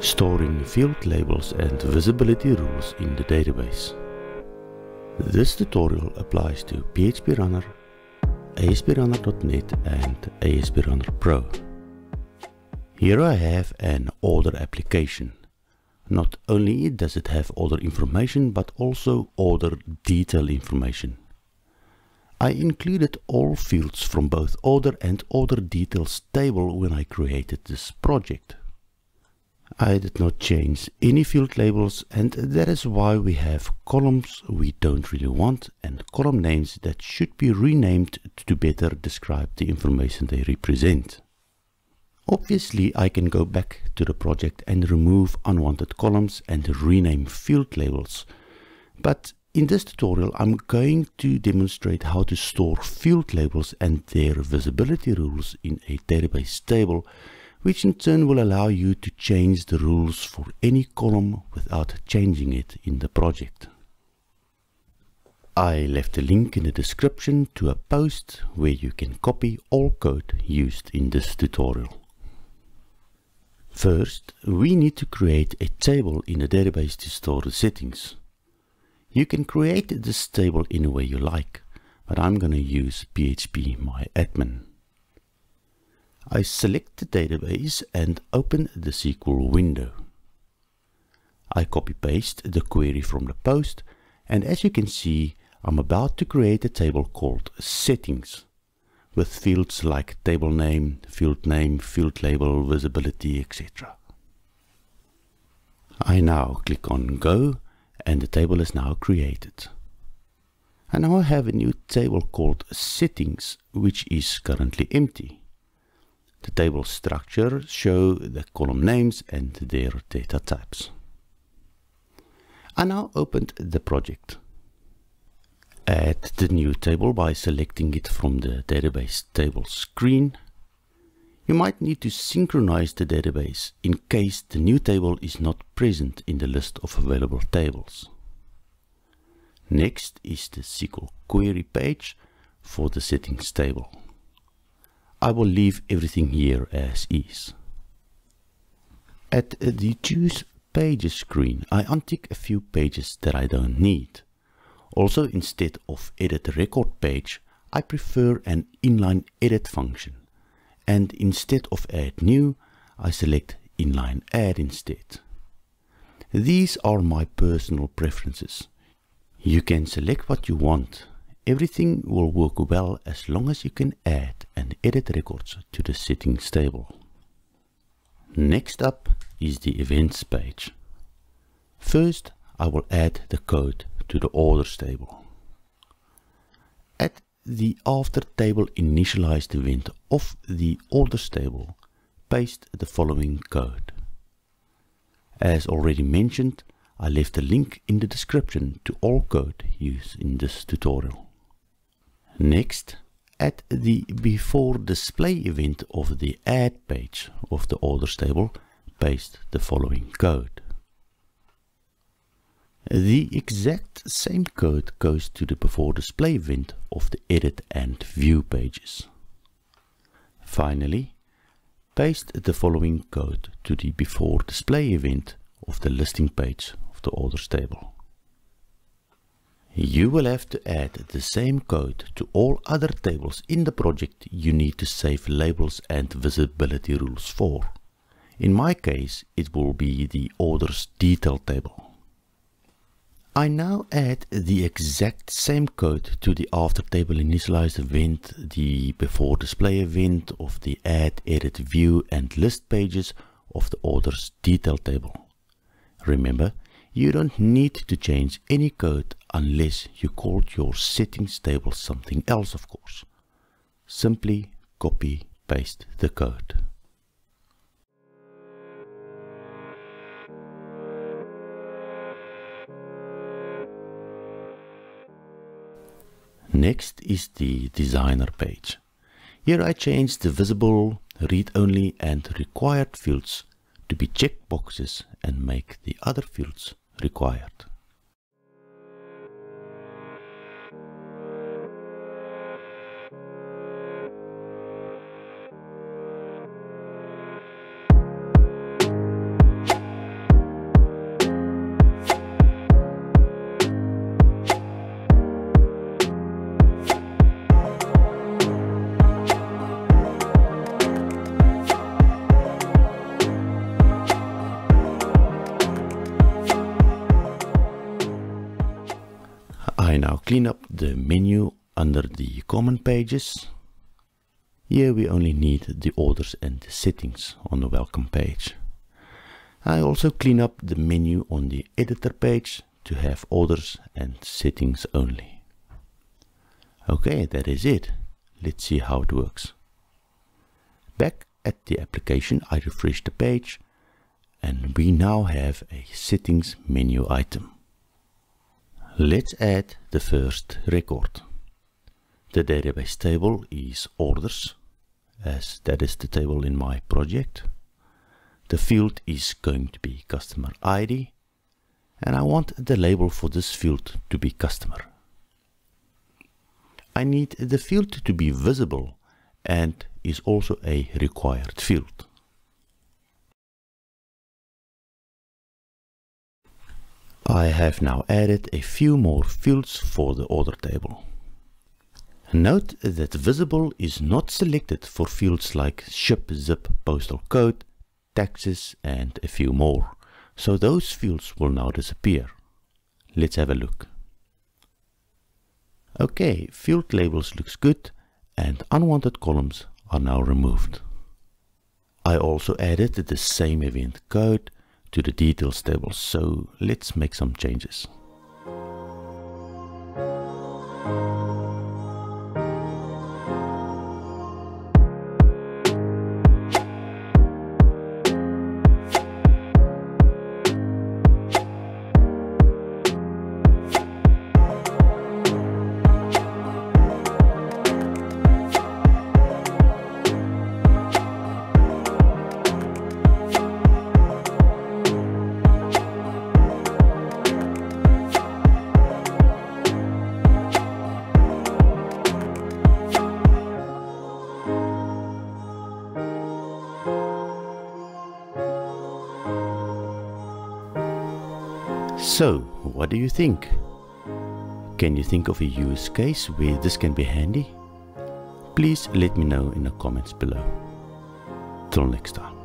Storing field labels and visibility rules in the database. This tutorial applies to PHP Runner, and ASP Runner Pro. Here I have an order application. Not only does it have order information but also order detail information. I included all fields from both order and order details table when I created this project. I did not change any field labels and that is why we have columns we don't really want and column names that should be renamed to better describe the information they represent. Obviously I can go back to the project and remove unwanted columns and rename field labels, but in this tutorial I'm going to demonstrate how to store field labels and their visibility rules in a database table which in turn will allow you to change the rules for any column without changing it in the project. I left a link in the description to a post where you can copy all code used in this tutorial. First, we need to create a table in the database to store the settings. You can create this table any way you like, but I'm going to use PHP My Admin. I select the database and open the SQL window. I copy paste the query from the post and as you can see I'm about to create a table called settings with fields like table name, field name, field label, visibility, etc. I now click on go and the table is now created. And now I have a new table called settings which is currently empty. The table structure show the column names and their data types. I now opened the project. Add the new table by selecting it from the database table screen. You might need to synchronize the database in case the new table is not present in the list of available tables. Next is the SQL query page for the settings table. I will leave everything here as is. At the Choose Pages screen, I untick a few pages that I don't need. Also, instead of Edit Record Page, I prefer an inline edit function. And instead of Add New, I select Inline Add instead. These are my personal preferences. You can select what you want Everything will work well as long as you can add and edit records to the settings table. Next up is the events page. First, I will add the code to the orders table. At the after table initialized event of the orders table, paste the following code. As already mentioned, I left a link in the description to all code used in this tutorial. Next, at the before display event of the add page of the orders table, paste the following code. The exact same code goes to the before display event of the edit and view pages. Finally, paste the following code to the before display event of the listing page of the orders table. You will have to add the same code to all other tables in the project you need to save labels and visibility rules for. In my case, it will be the orders detail table. I now add the exact same code to the after table initialize event, the before display event of the add, edit, view and list pages of the orders detail table. Remember, you don't need to change any code unless you called your settings table something else, of course. Simply copy paste the code. Next is the designer page. Here I change the visible, read-only and required fields to be checkboxes and make the other fields required. Clean up the menu under the common pages. Here we only need the orders and the settings on the welcome page. I also clean up the menu on the editor page to have orders and settings only. Okay, that is it. Let's see how it works. Back at the application, I refresh the page and we now have a settings menu item. Let's add the first record. The database table is orders, as that is the table in my project. The field is going to be customer ID, and I want the label for this field to be customer. I need the field to be visible and is also a required field. I have now added a few more fields for the order table. Note that visible is not selected for fields like ship, zip, postal code, taxes and a few more, so those fields will now disappear. Let's have a look. Okay, field labels looks good and unwanted columns are now removed. I also added the same event code to the details table, so let's make some changes. So, what do you think? Can you think of a use case where this can be handy? Please let me know in the comments below. Till next time.